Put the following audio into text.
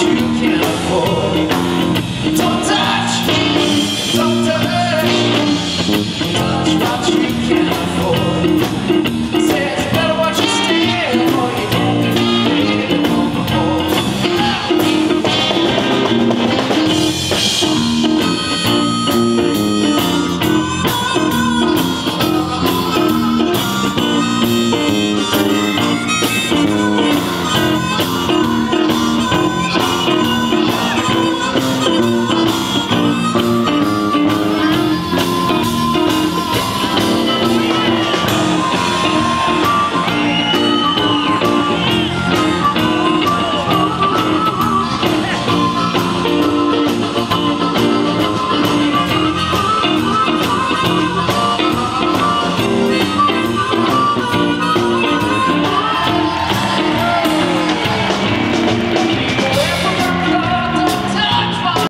Don't touch, don't touch, touch what you